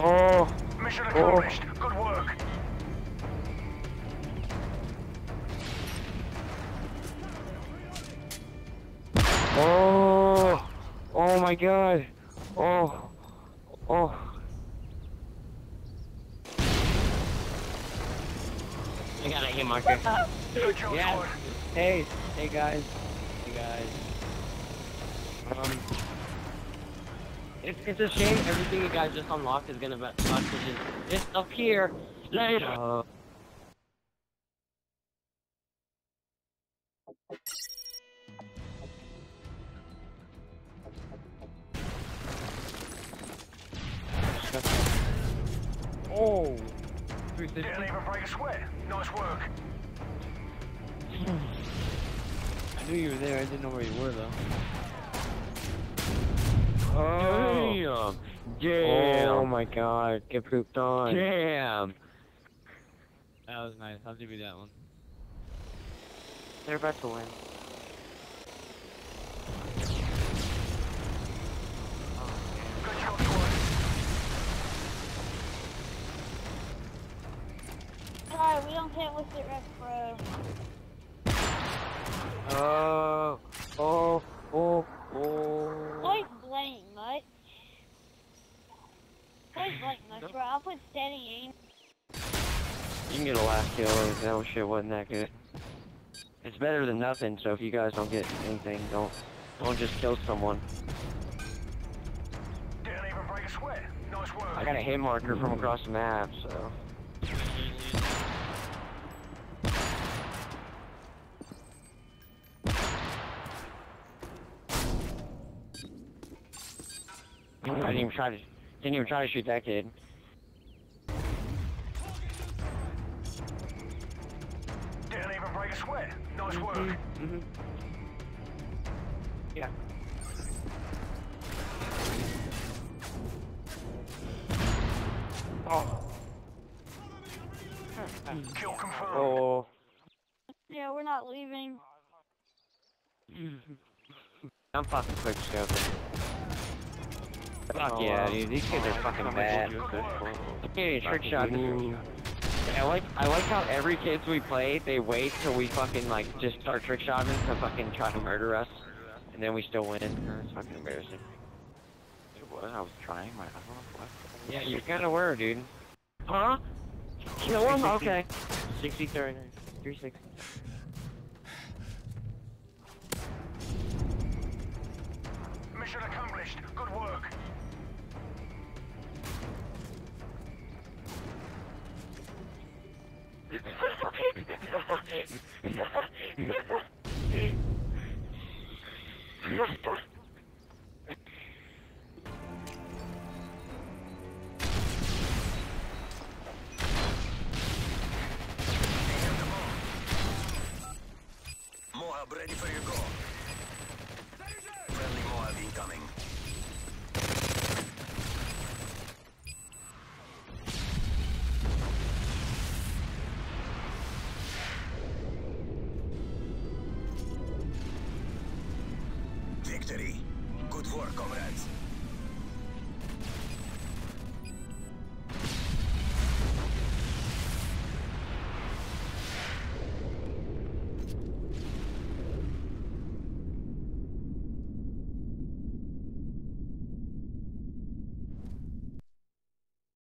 Oh, Mission Oh. accomplished. Good work. oh, oh my god. Oh, oh. I got a hit marker. Yeah. Hey, hey guys. Hey guys. Um, it's, it's a shame everything you guys just unlocked is gonna be just, up here later. Oh, Didn't even break a sweat. Nice work. I knew you were there. I didn't know where you were though. Oh. Damn. Damn. Oh my god, get pooped on. Damn. That was nice. I'll give you that one. They're about to win. Good. Alright, we don't hit with it, Rex, bro. Uh, oh, oh, oh, oh. Always blame much, bro. I'll put steady aim. You can get a last kill if that shit wasn't that good. It's better than nothing, so if you guys don't get anything, don't don't just kill someone. Didn't even break a sweat. Nice work. I got a hit marker from across the map, so. I didn't even try to didn't even try to shoot that kid. Didn't even break a sweat. Nice work. Mm-hmm. Yeah. Oh. Kill confirmed. Oh. Yeah, we're not leaving. I'm fucking quick scoping. Fuck oh, yeah, dude. These kids are fucking bad. Okay, trick shot. I like I like how every kids we play, they wait till we fucking like just start trick shotting to fucking try to murder us, and then we still win. It's fucking embarrassing. It was. I was trying. My. I don't know what. Yeah, you kind of were, dude. Huh? Kill him? Okay. 60 30. 360. Mission accomplished. Good work. Moab ready for your go. Friendly Moab incoming. Victory. Good work, comrades.